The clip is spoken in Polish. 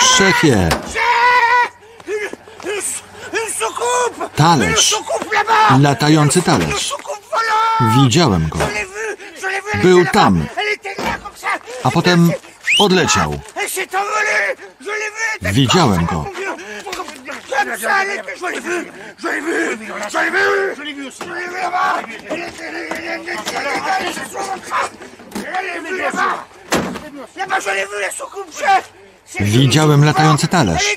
Szefie! Talerz! Latający talerz! Widziałem go. Był tam. A potem odleciał. Widziałem go. Widziałem latający talerz.